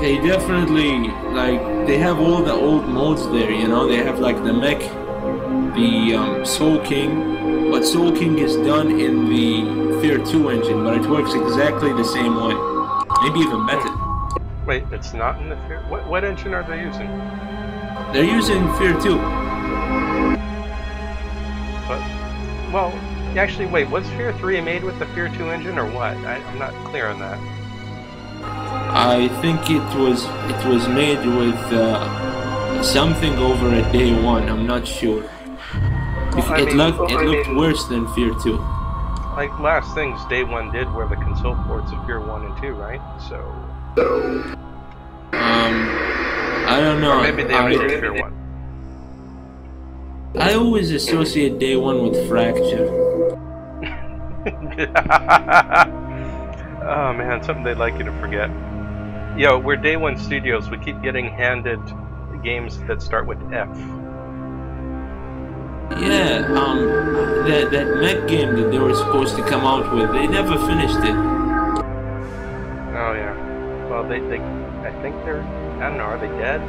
they definitely like they have all the old modes there. You know, they have like the mech, the um, Soul King, but Soul King is done in the Fear 2 engine, but it works exactly the same way, maybe even better. Wait, it's not in the Fear. What what engine are they using? They're using Fear 2. But well, actually, wait. Was Fear 3 made with the Fear 2 engine or what? I, I'm not clear on that. I think it was it was made with uh, something over a day one. I'm not sure. If Well, I it mean- looked well, it I looked mean- worse than Fear Two. Like last things Day One did were the console ports of Fear 1 and 2, right? So Um, I don't know. or maybe they only did Fear 1. I always associate day one with Fracture. oh man, something they'd like you to forget. Yo, we're Day One Studios. We keep getting handed games that start with F. Yeah, um, that that mech game that they were supposed to come out with, they never finished it. Oh yeah. Well, they, they, I think they're, I don't know, are they dead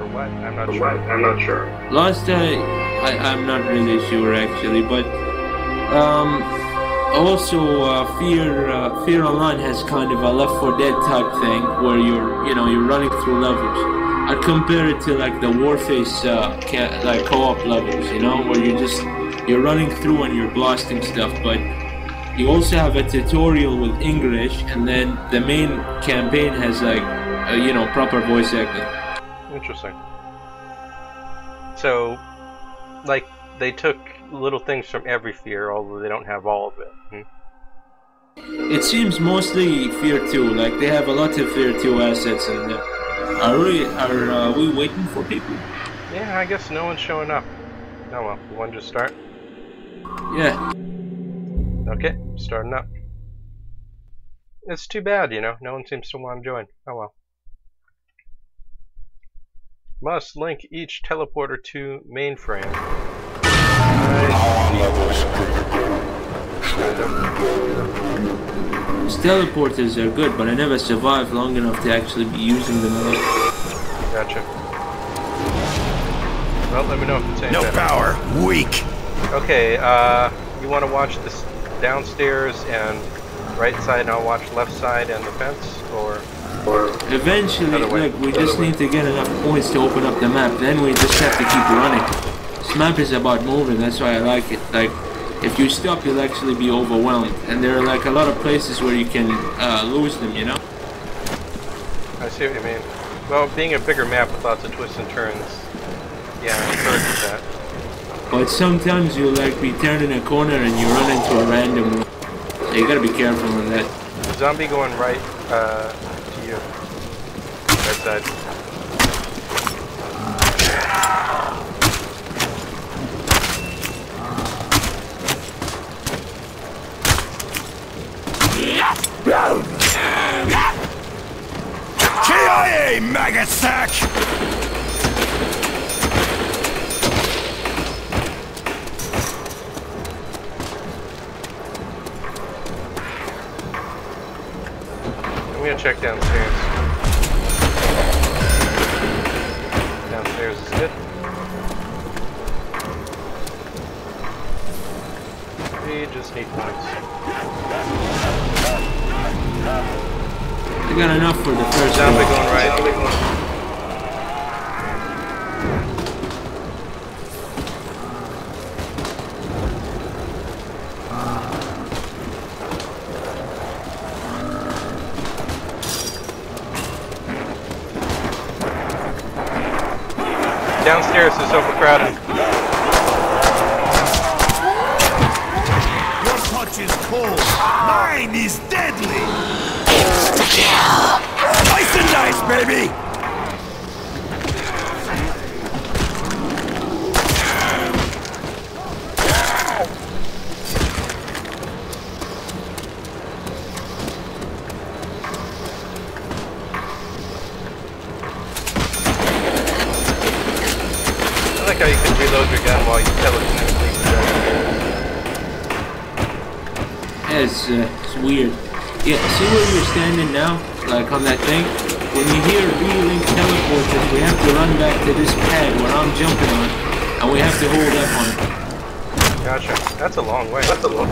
or what? I'm not sure. I'm not sure. Last I, I I'm not really sure actually, but um, also uh, Fear uh, Fear Online has kind of a Left 4 Dead type thing where you're you know you're running through levels. I'd compare it to like the Warface uh, ca- like co-op levels, you know, where you just you're running through and you're blasting stuff, but you also have a tutorial with English, and then the main campaign has like uh, you know proper voice acting. Interesting. So, like, they took little things from every fear, although they don't have all of it. Hmm. It seems mostly Fear 2, like they have a lot of Fear 2 assets in there. Are we, are uh, we waiting for people? Yeah, I guess no one's showing up. Oh well, you want to just start? Yeah, Okay, starting up. It's too bad, you know, no one seems to want to join. Oh well. Must link each teleporter to mainframe. These teleporters are good, but I never survived long enough to actually be using them. Gotcha. Well, let me know if it's any No better. power. Weak. Okay, uh, you want to watch this downstairs and right side, and I'll watch left side and the fence, or Eventually, look, we just way. need to get enough points to open up the map, then we just have to keep running. This map is about moving, that's why I like it. Like, if you stop, you'll actually be overwhelmed. And there are like a lot of places where you can uh, lose them, you know? I see what you mean. Well, being a bigger map with lots of twists and turns, yeah, it encourages that. But sometimes you'll like be turning a corner and you run into a random. So you gotta be careful on that. Zombie going right uh, to you. Right side. KIA, maggot sack! I'm gonna check downstairs. Downstairs is good. We just need points. I got enough for the first Zombie going right. Standing now? Like on that thing? when you hear B-Link teleported, we have to run back to this pad where I'm jumping on, and we have to hold up on it. Gotcha. That's a long way. That's a long.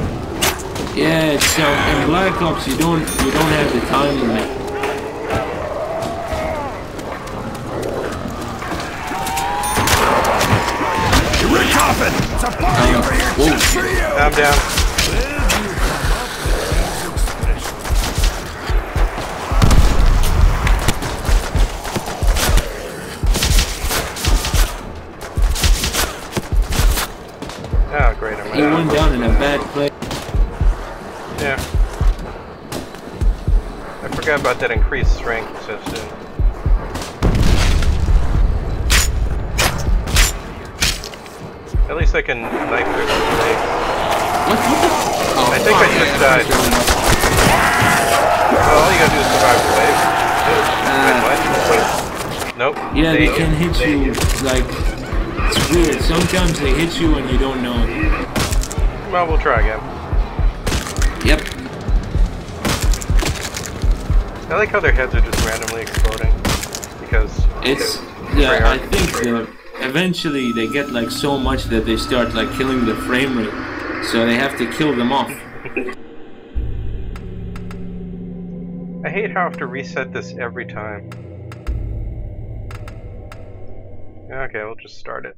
Yeah, it's um, in Black Ops you don't you don't have the time limit. Rick Coffin! It's a party Um, over here whoa. just for you! I'm down. That increased strength so soon. At least I can knife through the legs. What? What the? Oh, I think I just yeah, died. Well, all you gotta do is survive the wave. Ah. Wait. Nope. Yeah, they can hit you like it's weird. Sometimes they hit you and you don't know. Well, we'll try again. Yep. I like how their heads are just randomly exploding. Because It's yeah. I think eventually they get like so much that they start like killing the frame rate, so they have to kill them off. I hate how I have to reset this every time. Okay, we'll just start it.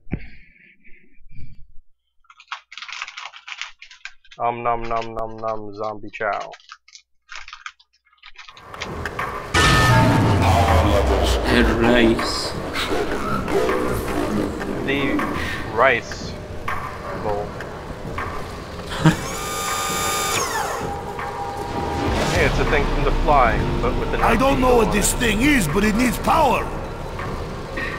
Um nom nom nom nom zombie chow. Head rice. The rice bowl. hey, it's a thing from the fly, but with the I don't know what this thing is, but it needs power!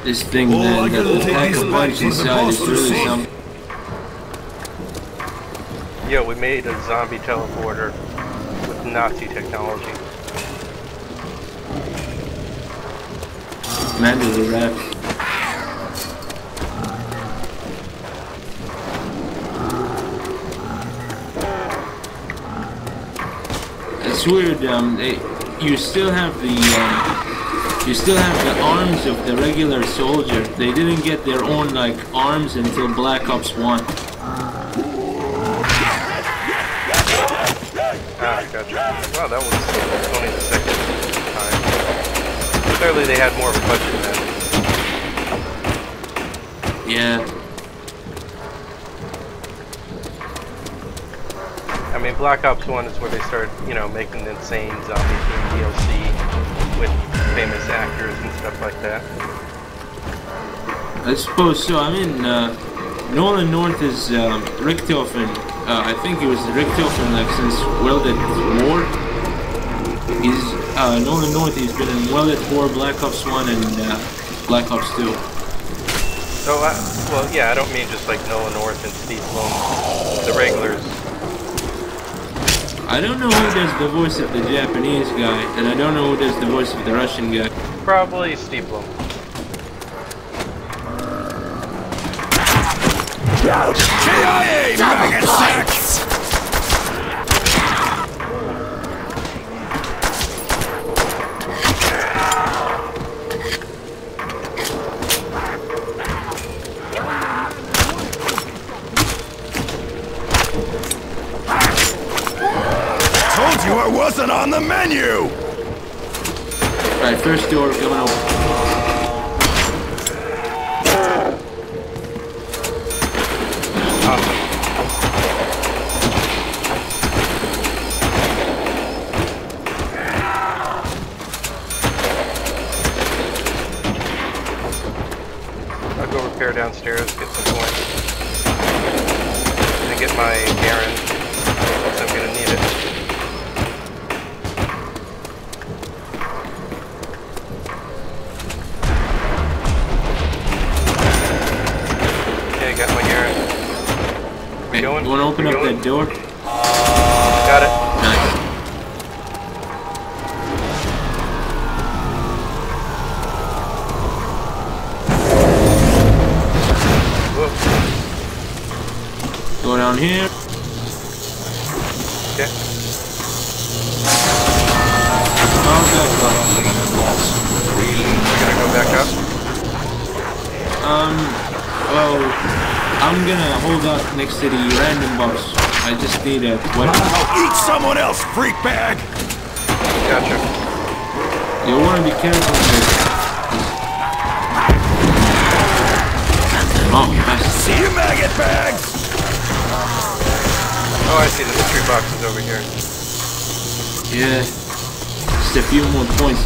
This thing Oh, man, I that gotta the take pack of back punch inside is really something. on. Yo, we made a zombie teleporter with Nazi technology. Mandatory rap. It's weird. Um, they, you still have the um, you still have the arms of the regular soldier. They didn't get their own like arms until Black Ops One. Ah, gotcha. Wow, that was only the second time. Clearly they had more of a budget then. Yeah, I mean, Black Ops 1 is where they started, you know, making insane zombie themed DLC with famous actors and stuff like that. I suppose so. I mean, uh, Nolan North is um, Richtofen. Uh, I think it was Richtofen like since World at War. He's uh, Nolan North. He's been in World at War, Black Ops One, and uh, Black Ops Two. Oh, I, well, yeah, I don't mean just like Noah North and Steve Blum, the regulars. I don't know who does the voice of the Japanese guy, and I don't know who does the voice of the Russian guy. Probably Steve Blum. KIA, maggot sacks! On the menu! Right, first door coming open. Awesome.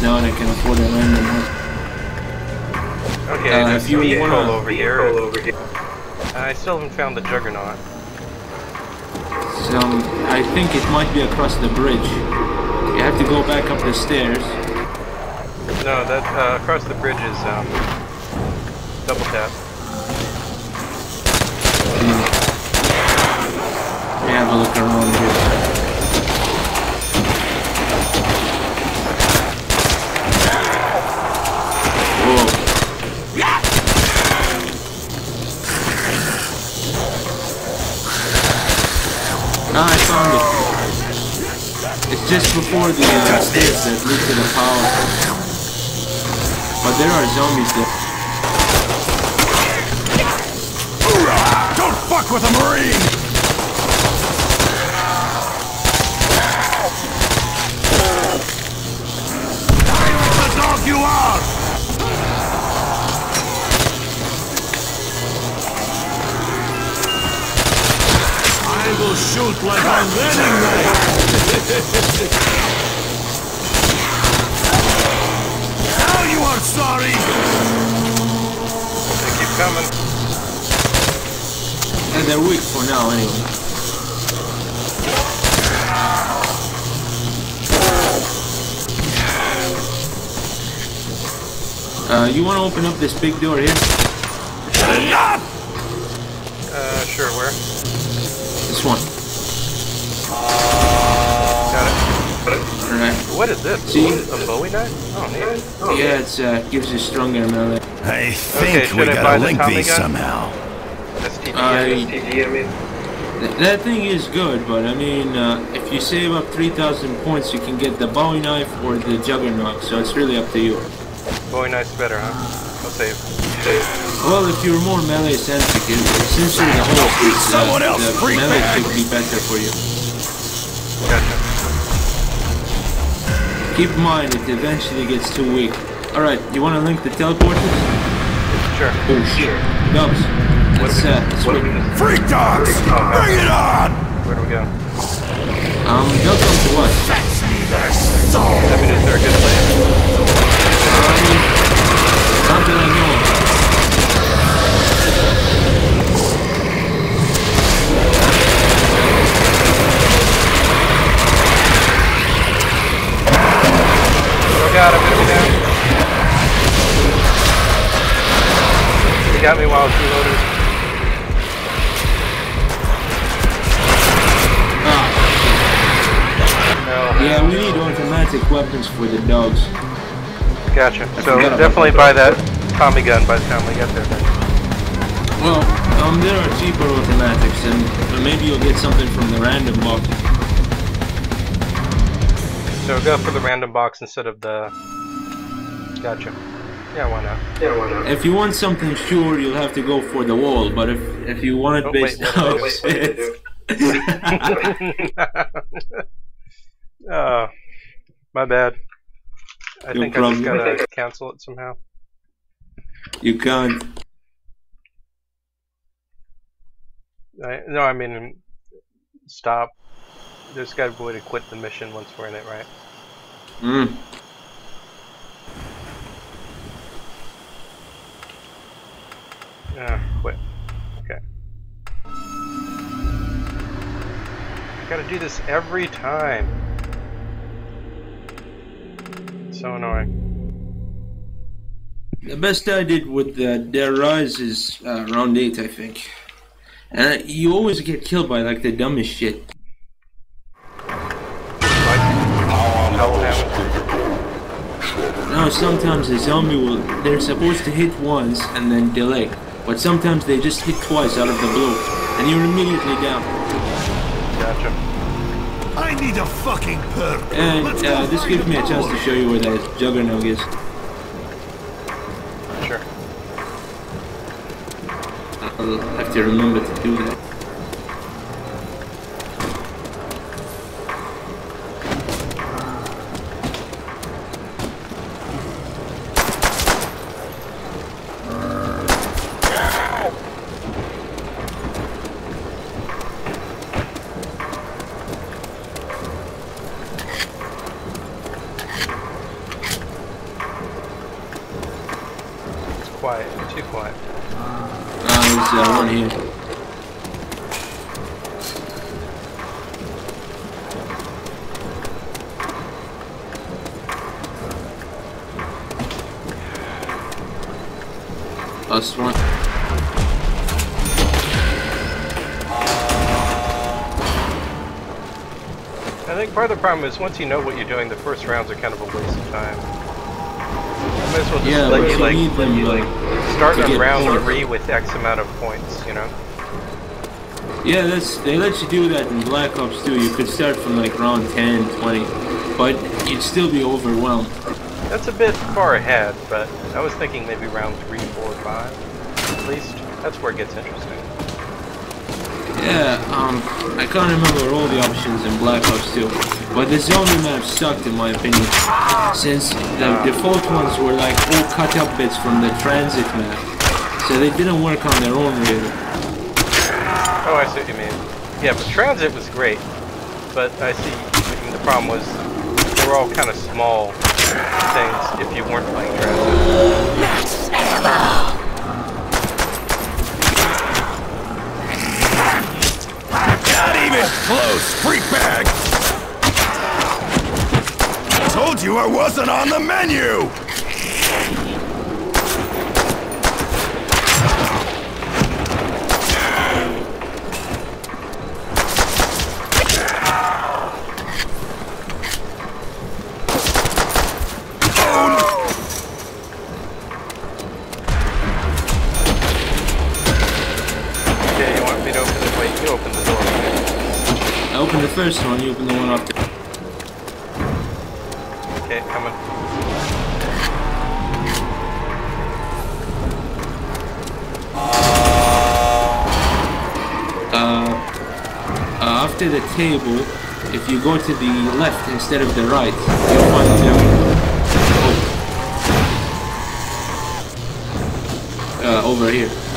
Now and I can afford a random one. Okay, Uh, there's if you wanna- over here. over here. I still haven't found the Juggernaut. So, I think it might be across the bridge. You have to go back up the stairs. No, that uh, across the bridge is um, double tap. Let me have a look around here. Ah, I found it. It's just before the uh, stairs that lead to the power. But there are zombies there. Don't fuck with a marine! Shoot like a wedding knife! now you are sorry! They keep coming. And they're weak for now anyway. Uh, you want to open up this big door here? What is this? See? A Bowie knife? Oh, neat. Yeah, it's uh, gives you stronger melee. I think should we I gotta the link Tommy these gun? somehow. STD, I- STD, I mean. Th- that thing is good, but I mean, uh, if you save up 3,000 points, you can get the Bowie knife or the Juggernaut, so it's really up to you. Bowie knife's better, huh? I'll save. Well, if you're more melee sensitive, since you're the whole, Eat someone uh, else, the freak melee bag. should be better for you. Gotcha. Keep in mind, it eventually gets too weak. Alright, you want to link the teleporters? Sure. Oh shit. Dubs. Let's, uh, let's wait. Freak dogs! Bring it on! Where do we go? Um, they'll come to us. Fetch me their soul! I mean, is there a good place? Um, not that I know of. God, I'm gonna be down. He got me while I was reloading. Ah, No. yeah, we need automatic weapons for the dogs. Gotcha. So definitely buy that Tommy gun by the time we get there. Well, um, there are cheaper automatics, and uh, maybe you'll get something from the random box. So go for the random box instead of the. Gotcha. Yeah, why not? Yeah, why not? If you want something sure, you'll have to go for the wall, but if if you want it Oh, based wait, out what of did shit. oh, my bad. I No think I just problem. gotta cancel it somehow. you can't. I, no, I mean, stop. There's got to be a way to quit the mission once we're in it, right? Mm. Yeah, quit. Okay. Gotta do this every time. So annoying. The best I did with the, Der Riese is uh, round 8, I think. And you always get killed by like the dumbest shit. Now, sometimes the zombie will. They're supposed to hit once and then delay. But sometimes they just hit twice out of the blue. And you're immediately down. Gotcha. I need a fucking perk! And uh, this gives me a chance to show you where that juggernaut is. Sure. I'll have to remember to do that. It's quiet. Too quiet. Uh, there's uh, one here. Last one. I think part of the problem is once you know what you're doing, the first rounds are kind of a waste of time. I might as well just Yeah, let you you like, need them, you like, like start to on round points. three with X amount of points, you know? Yeah, that's they let you do that in Black Ops 2. You could start from like round 10, 20, but you'd still be overwhelmed. That's a bit far ahead, but I was thinking maybe round three, four, five. At least that's where it gets interesting. Yeah, um, I can't remember all the options in Black Ops 2, but the zombie map sucked in my opinion, since the default ones were like all cut up bits from the transit map, so they didn't work on their own really. Oh, I see what you mean. Yeah, but transit was great, but I see the problem was they were all kind of small things if you weren't playing transit. Close, freak bag! Told you I wasn't on the menu! First one, you opened the one after. Okay, coming. Uh, uh, after the table, if you go to the left instead of the right, you'll find the oh. Uh, over here.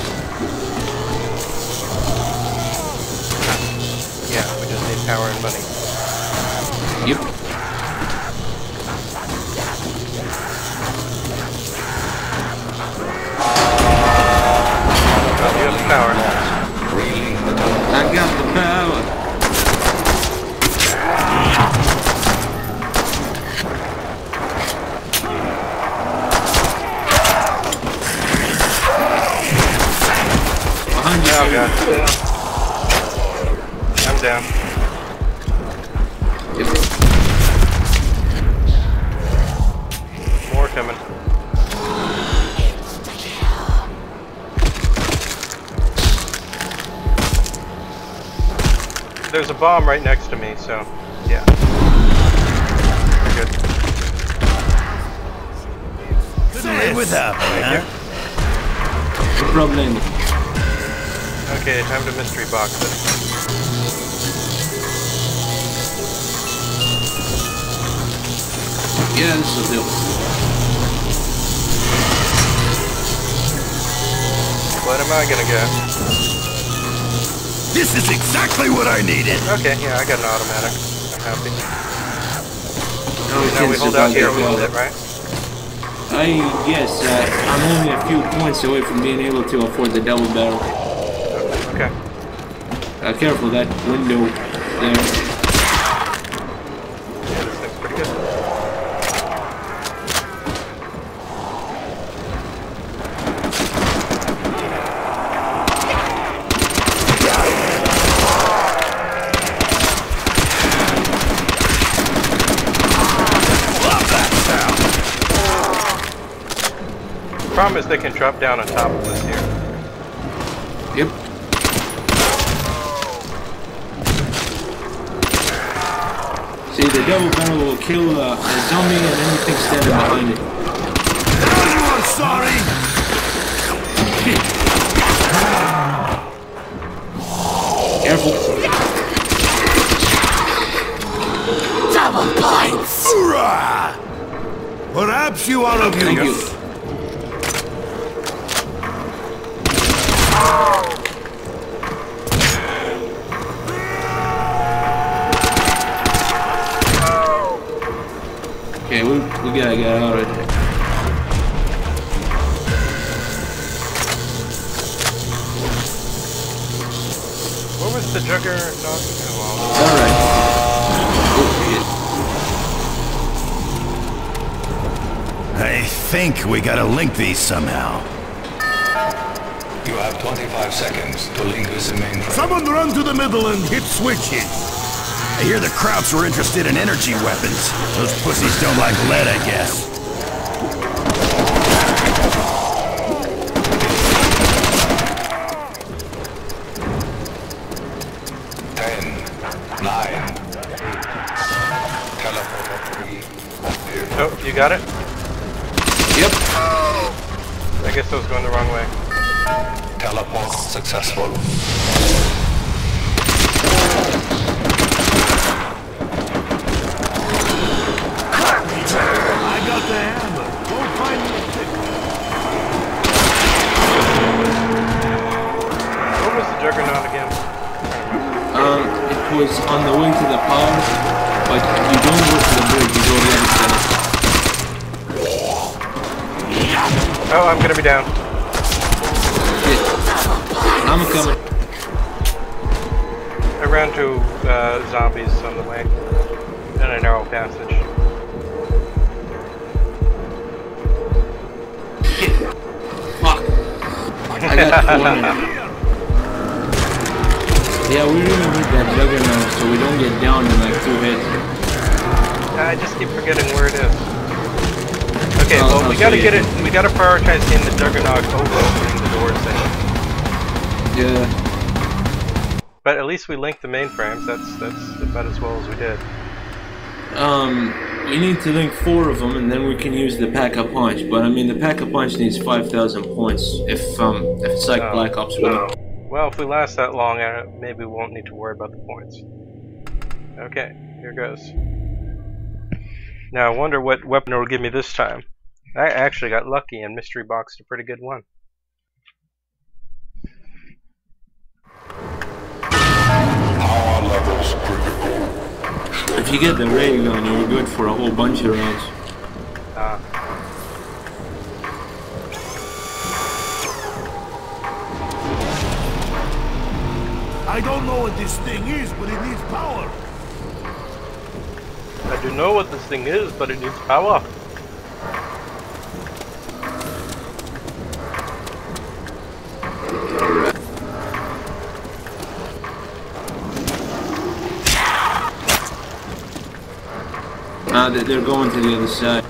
Behind you. Sir. god. I'm down. More coming. There's a bomb right next to me, so yeah. We're good. Couldn't live without me, huh? No problem. Okay, time to mystery box it. Yeah, this will do. What am I gonna get? This is exactly what I needed! Okay, yeah, I got an automatic. I'm happy. Now we Now we hold out here a as little bit, right? I guess uh, I'm only a few points away from being able to afford the double barrel. Careful, that window there. Is they can drop down on top of us the double barrel will kill a, a zombie and anything standing behind it. You are sorry! Careful. Double points! Hoorah! Perhaps you are oblivious. Thank you. We, we gotta get out of here. What was the juggernaut? Oh, Alright. Oh, I think we gotta link these somehow. You have 25 seconds to link with the mainframe. Someone run to the middle and hit switches. I hear the Krauts were interested in energy weapons. Those pussies don't like lead, I guess. Ten, nine, teleporter three, active. Oh, you got it? Yep. I guess I was going the wrong way. Teleport successful. The hammer. Go find me a stick. What was the juggernaut again? Um, it was on the way to the power, but you don't go to the bridge, you go the other side. Oh, I'm gonna be down. Shit. I'm coming. I ran to uh, zombies on the way. In a narrow passage. I got cornered. Yeah, we really need that juggernaut so we don't get down in like two hits. I just keep forgetting where it is. Okay, Oh, well we gotta get it. We gotta prioritize getting the juggernaut over opening the doors. Yeah. But at least we linked the mainframes. That's that's about as well as we did. Um, we need to link four of them and then we can use the pack-a-punch. But I mean, the pack-a-punch needs 5,000 points if um if it's like Oh. Black Ops 1. Well, if we last that long, uh, maybe we won't need to worry about the points. Okay, here goes. Now I wonder what weapon it'll give me this time. I actually got lucky and mystery boxed a pretty good one. Power levels critical. If you get the ray gun, you're good for a whole bunch of rounds. Uh, I don't know what this thing is, but it needs power. I do know what this thing is, but it needs power. Uh, they- they're going to the other side.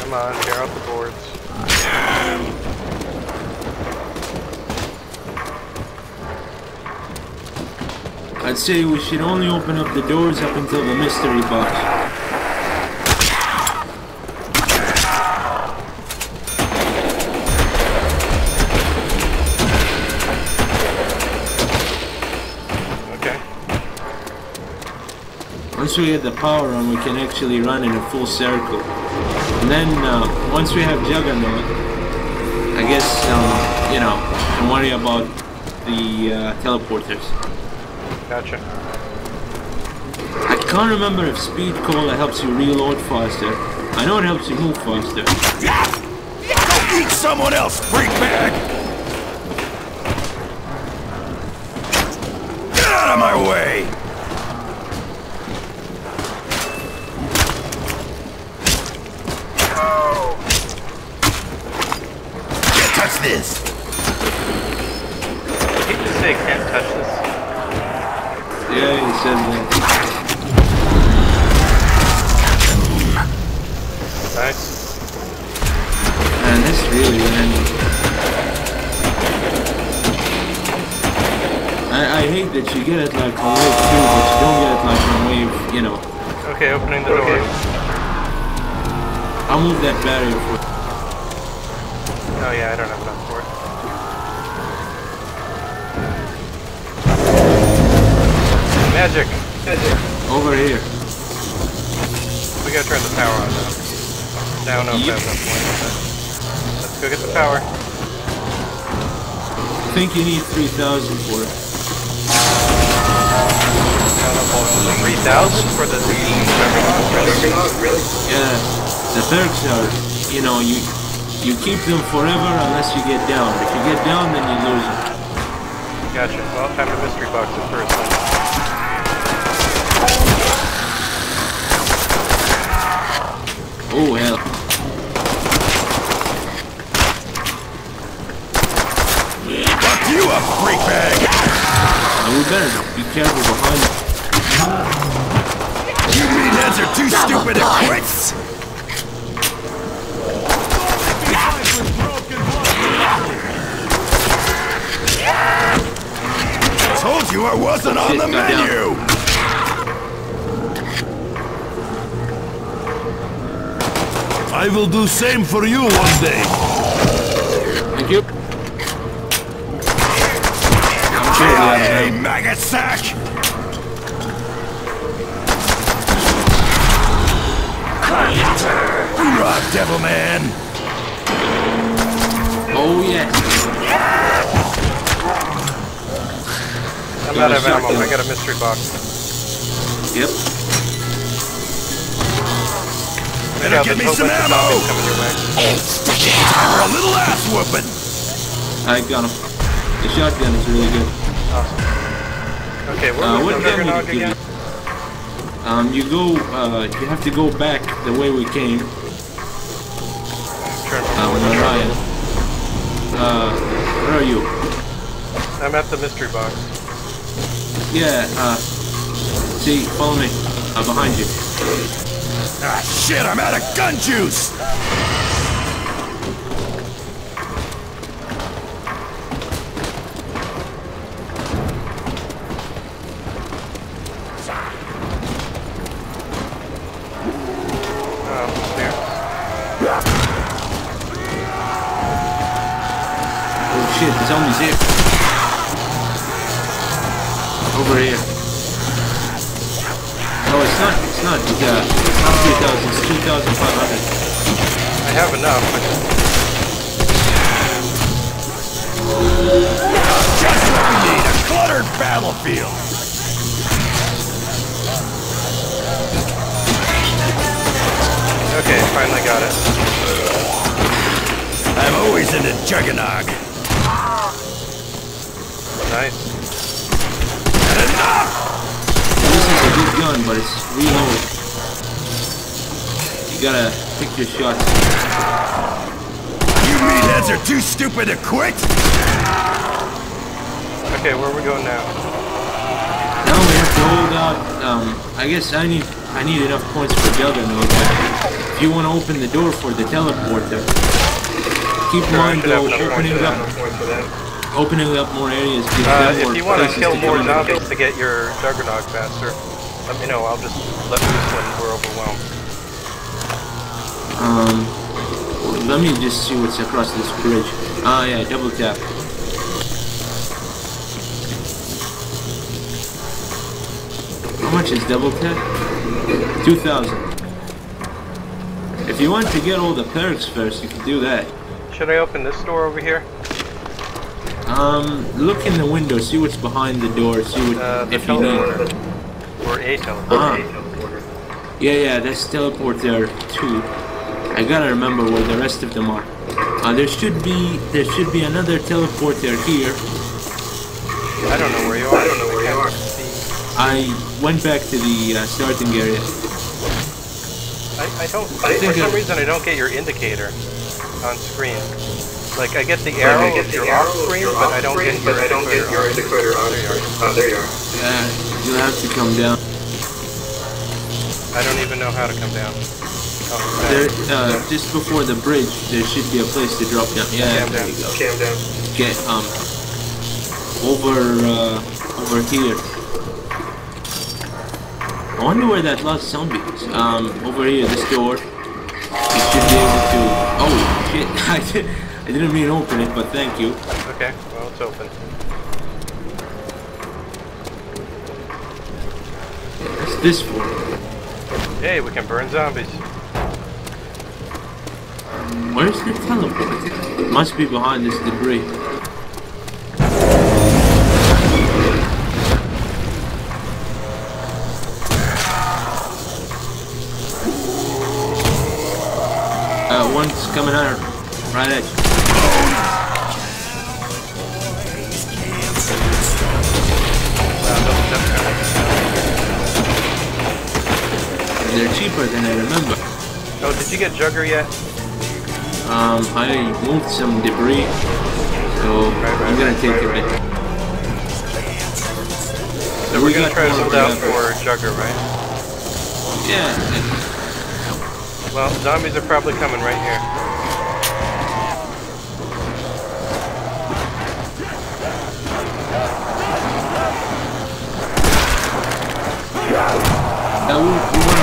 Come on, tear out the boards. I'd say we should only open up the doors up until the mystery box. Okay. Once we get the power on, we can actually run in a full circle. And then, uh, once we have Juggernaut, I guess, um, you know, don't worry about the uh, teleporters. Gotcha. I can't remember if Speed Cola helps you reload faster. I know it helps you move faster. Go eat someone else, freak bag! Really? The perks are, you know, you you keep them forever unless you get down. If you get down, then you lose them. Gotcha. Well, time to mystery box it first. Then. Oh hell. Fuck you up, freak bag! Now we better be careful behind them. You meatheads are too stupid to quit! Told you I wasn't on the Shit, got down. menu! I will do same for you one day. Thank you. I'm Hey, maggot sack! Hoorah, devil man! Oh yeah. I'm Got out a of ammo. I got a mystery box. Yep. Maybe I'll get me some ammo. zombies coming your way. Time for a little ass whooping! I got him. The shotgun is really good. Okay, where Uh, was what the gun Juggernog you again? you? Um, you go, uh, you have to go back the way we came. Turn Uh, with Orion. Uh, where are you? I'm at the mystery box. Yeah, uh, see, follow me. Uh, behind you. Ah, shit, I'm out of gun juice! The. Over here. No, it's not, it's not, it's, uh, it's not 3,000, it's 2,500. I have enough. Just what we need, a cluttered battlefield! Okay, finally got it. I'm always in into Juggernog. Gun, but it's reloaded. You gotta pick your shots. You meatheads are too stupid to quit! Okay, where are we going now? Now we have to hold out, um, I guess I need, I need enough points for Juggernaut. If you want to open the door for the teleporter, keep in Sure, mind though, opening up, opening up more areas gives Uh, them more if you want to kill more get zombies to get your Juggernaut faster, let me know. I'll just let loose when we're overwhelmed. Um, let me just see what's across this bridge. Ah, yeah, double tap. How much is double tap? 2,000. If you want to get all the perks first, you can do that. Should I open this door over here? Um, look in the window, see what's behind the door, see what, Uh, if you need. Teleporter. Or a teleporter. Ah. Yeah, yeah, that's teleport there too. I gotta remember where the rest of them are. Uh, there should be, there should be another teleporter here. I don't know where you are. I don't know where you are. I went back to the uh, starting area. I, I don't. I for think some I- reason, I don't get your indicator on screen. Like I get the arrow if you're off screen, but I don't get your indicator. on- There you are. Uh, you'll have to come down. I don't even know how to come down. Oh, There, uh, just before the bridge, there should be a place to drop down. Yeah, Cam there down. you go. Cam down. Get um over uh, over here. I wonder where that last zombie is. Um, over here, this door. You should be able to. Oh shit! I did. I didn't mean to open it, but thank you. Okay, well, it's open. What's this for? Hey, we can burn zombies. Where's the teleport? Must be behind this debris. Uh, one's coming out right at you. They're cheaper than I remember. Oh, did you get Jugger yet? Um, I moved some debris, so Right, right, I'm gonna take right, it. So We we're gonna try to hold out for Jugger, right? Yeah, Well, zombies are probably coming right here. uh,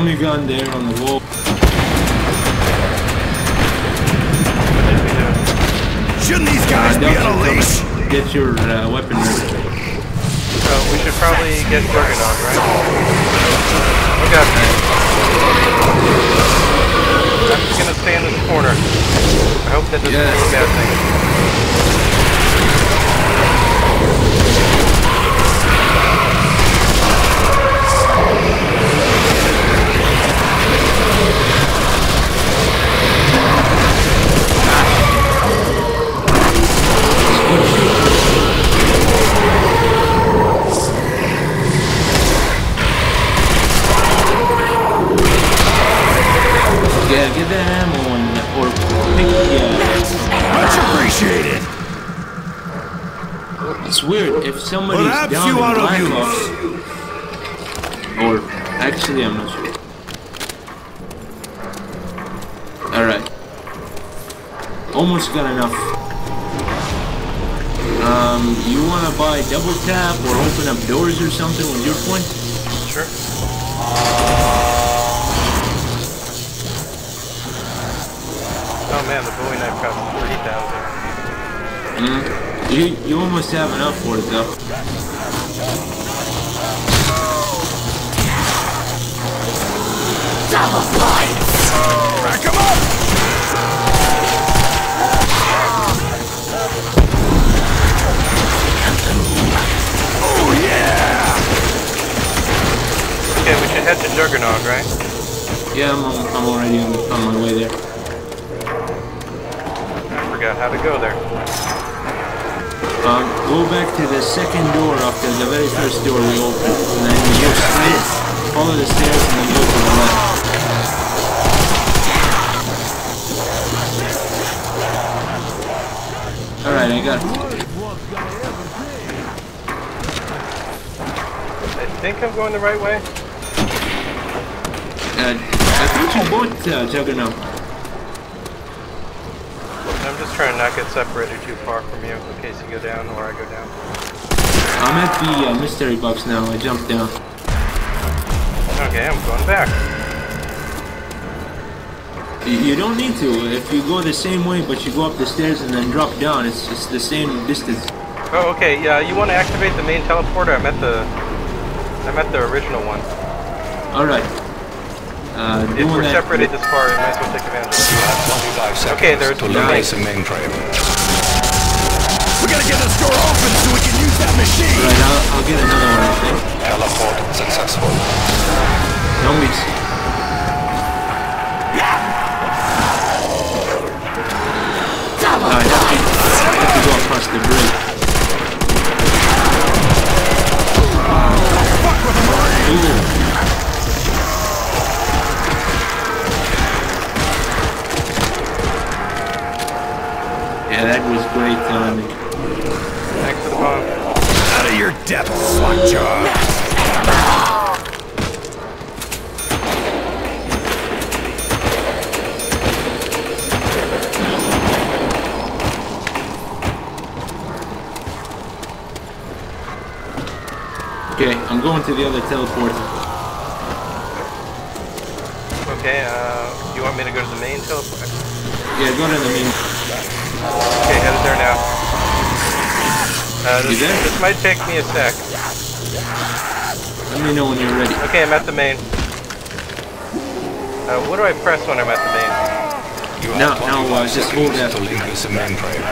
Tell gun there on the wall. What did we do? Shouldn't these guys be on a leash? Get your uh, weapon ready. So we should probably get Juggernaut, right? Look out. I'm just gonna stay in this corner. I hope that doesn't Yes. mean bad things. Double tap or open up doors or something with your point? Sure. Oh man, the Bowie knife costs 3000 Mm. You you almost have enough for it though. Rack 'em up. Yeah. Okay, we should head to Juggernaut, right? Yeah, I'm I'm already on, on my way there. I forgot how to go there. Um, go back to the second door after the very first door we opened, and then you go straight, follow the stairs, and then go to the left. All right, I got it. I think I'm going the right way. Uh, I thought you bought uh, Juggernaut. I'm just trying to not get separated too far from you in case you go down or I go down. I'm at the uh, mystery box now. I jumped down. Okay, I'm going back. You you don't need to. If you go the same way, but you go up the stairs and then drop down, it's it's the same distance. Oh, okay. Yeah, you want to activate the main teleporter? I'm at the, I'm at the original one. All right. Uh, If we're that. separated this far, we might as well take advantage of it. have 25 seconds Okay, there's to the leave the mainframe. We gotta get this door open so we can use that machine. Right, I'll, I'll get another one. I think. Teleport successful. No, I have to, I have to go across the bridge. Ooh. Yeah, that was great timing. Thanks for the bomb. Out of your depth, Slackjaw. I'm going to the other teleporter. Okay, uh, you want me to go to the main teleport? Yeah, go to the main. Okay, headed there now. Uh, You this, there? this might take me a sec. Let me know when you're ready. Okay, I'm at the main. Uh, what do I press when I'm at the main? You Now- have now, 25 uh, just hold seconds that. to leave this mainframe.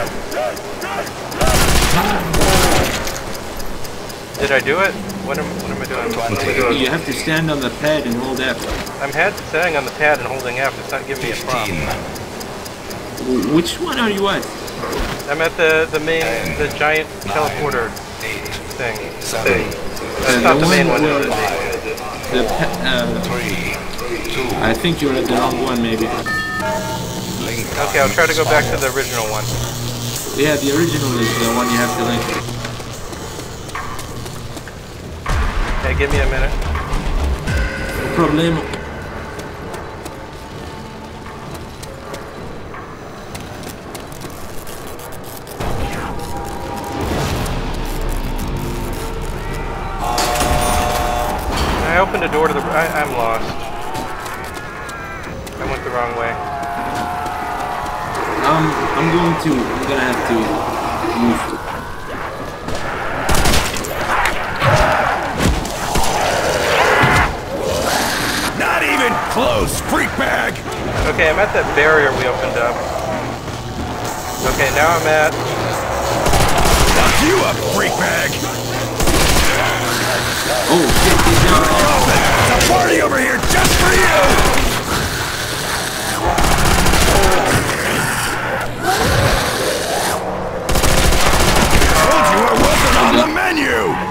Did I do it? What am, what am I doing? What am I doing? You have to stand on the pad and hold F. I'm head standing on the pad and holding F. It's not giving me a prompt. Which one are you at? I'm at the the main the giant teleporter 8, thing. 7, That's Uh, not the the main one one. where- Is? The pa- uh, 3, 2, I think you're at the wrong one, maybe. Okay, I'll try to go back to the original one. Yeah, the original is the one you have to link. Give me a minute. No problem. I opened a door to the. I, I'm lost. I went the wrong way. Um, I'm going to. I'm gonna have to move. Not close, freak bag. Okay, I'm at that barrier we opened up. Okay, now I'm at. Fuck you up, freak bag. Oh shit! He's. Open. It's a party over here just for you. Told you I wasn't on the menu.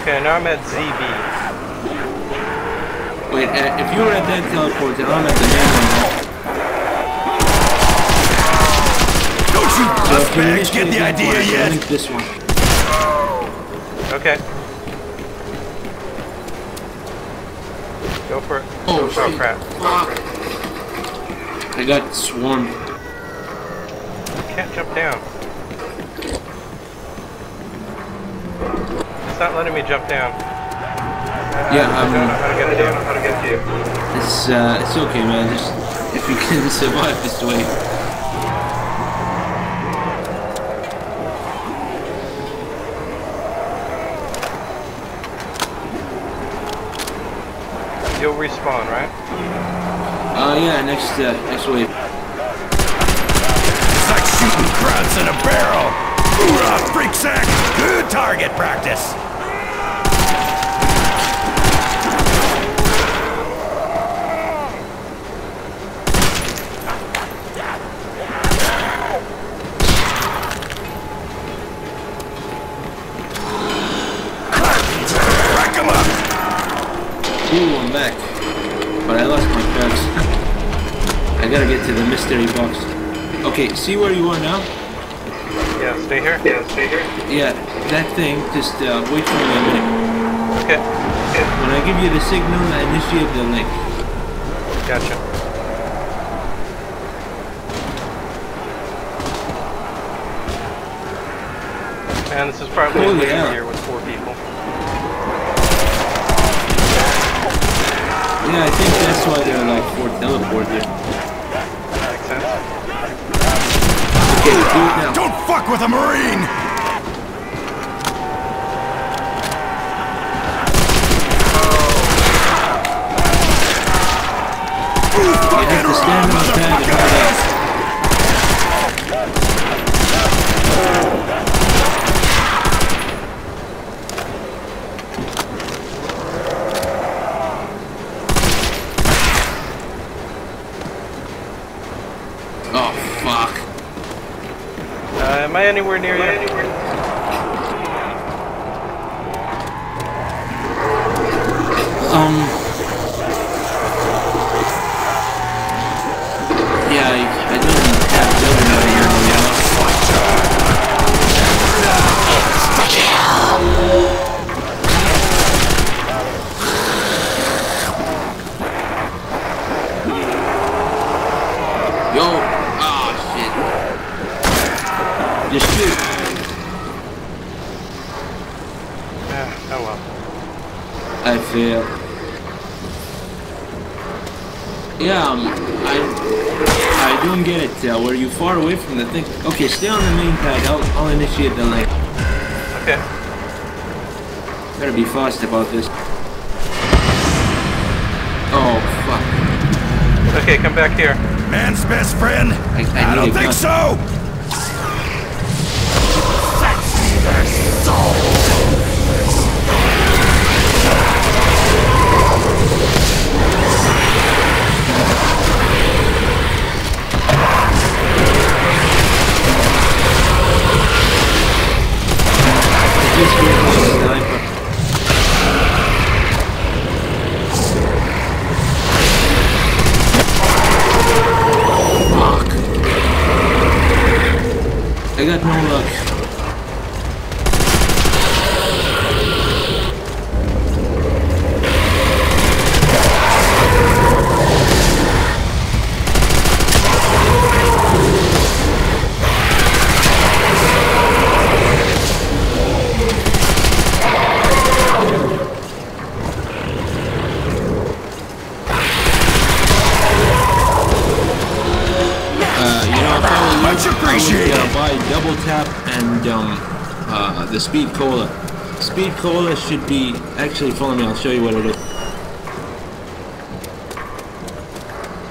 Okay, now I'm at ZB. Wait, uh, if you were at that teleporter, I'm at the main one. Don't you So dust if you bags get the that idea one, I can yet? This one. Okay. Go for it. Oh, oh shit. crap. I got swarmed. Can't jump down. Not letting me jump down. Yeah, I don't know um, how to get it down. How to get to you. it's uh, it's okay, man. Just if you can survive this way. You'll respawn, right? Uh, yeah, next uh, next wave. It's like shooting crowds in a barrel. Hoorah, freak sack. Good target practice. Rack 'em up. Ooh, I'm back. But I lost my crabs. I gotta get to the mystery box. Okay, see where you are now? Yeah, stay here. Yeah, stay here. Yeah, that thing. Just uh, wait for me a minute. Okay, When I give you the signal, I initiate the link. gotcha. And this is probably Holy easier hell. here with four people. Yeah, I think that's why they're like four teleports here. Makes sense. Okay, do it now. Don't fuck with a Marine! Who's You fucking have to around, stand on the pad and hold motherfuckers? up. Oh fuck. Uh, am I anywhere near you? Stay on the main pad. I'll, I'll initiate the link. Okay. Better be fast about this. Oh, fuck. Okay, come back here. Man's best friend? I, I, I don't think gun. so! Got no luck. Cola should be actually follow me. I'll show you what it is.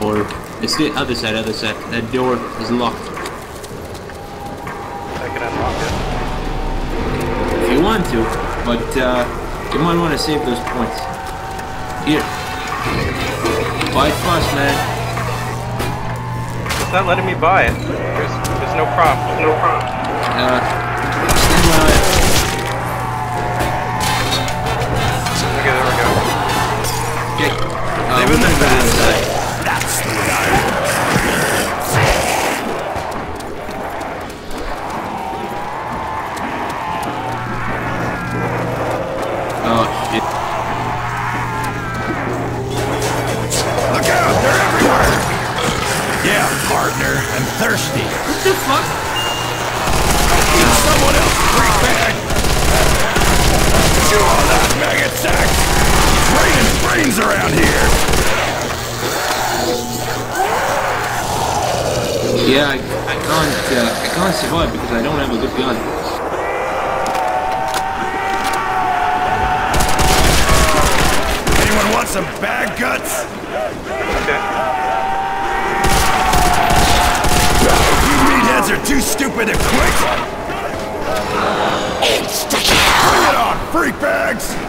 Or it's the other side. Other side. That door is locked. I can unlock it. If you want to, but uh, you might want to save those points. Here. Buy it fast, man. It's not letting me buy it. There's, there's no prompt. No prompt. The. That's the way Oh shit. Look out! They're everywhere! Yeah, partner. I'm thirsty. What the fuck? Someone else, bag! Chew on that, maggot sack! It's raining brains around here! Yeah, I, I can't. Uh, I can't survive because I don't have a good gun. Anyone want some bag guts? You meatheads are too stupid to quit! Bring it on, freak bags!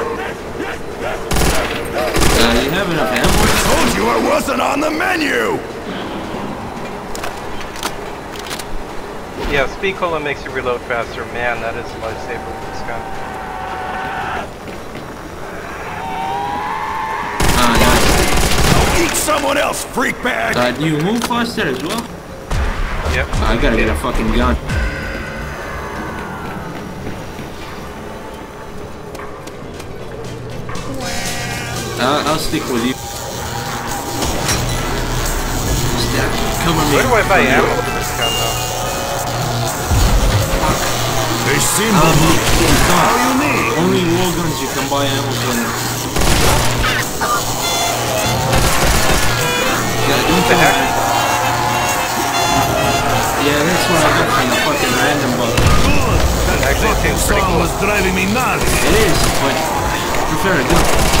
whores! have enough ammo? Told you I wasn't on the menu! Yeah, speed cola makes you reload faster. Man, that is a lifesaver with this gun. Ah, nice. Eat someone else, freak bag! nice. Uh, do you move faster as well? Yep. I gotta get a fucking gun. Uh, I'll stick with you. Step. Cover me. Where do I buy ammo for this gun though? They seem Um, to it's All not. you need! Only war guns you can buy ammo from. Yeah, don't the tell heck? me. Yeah, that's what I got from the fucking random book. Actually, it seems pretty Song cool. was driving me nuts! It is, but I prefer a gun.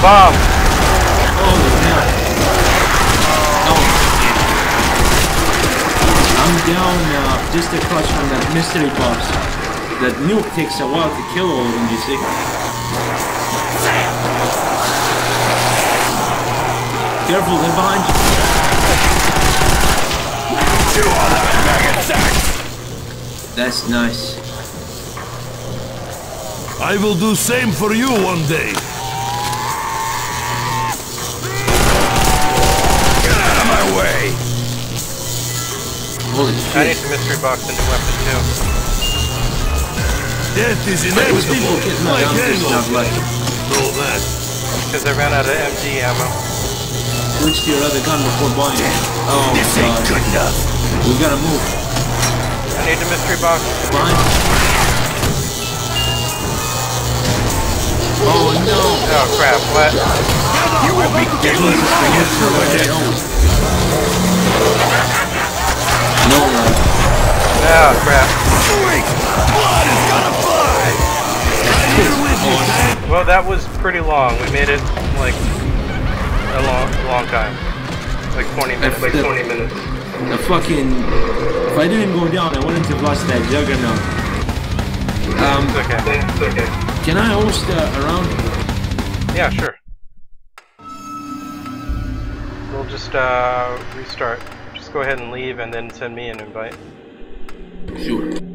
Bomb. Holy hell. Oh, shit. I'm down uh, just across from that mystery box. That nuke takes a while to kill all of them, you see. Careful, they're behind you. You are maggot sack! That's nice. I will do same for you one day. Holy I need shit. the mystery box and new weapon too. Death is inevitable, my like arms not hangover. lucky. That. Because I ran out of MG ammo. Switch to your other gun before buying it. Oh This ain't god. good enough. We gotta move. I need the mystery box. Behind. Oh no! Oh crap, what? You will be giggling when I it. Oh crap. Blood is gonna fly! Right here with you, Tank. Well, that was pretty long. We made it like a long, long time. Like 20 minutes. Like 20 minutes. the fucking. If I didn't go down, I wouldn't have lost that juggernaut. Um, It's okay. It's okay. can I host uh, around? Yeah, sure. We'll just uh, restart. Go ahead and leave and then send me an invite. Sure.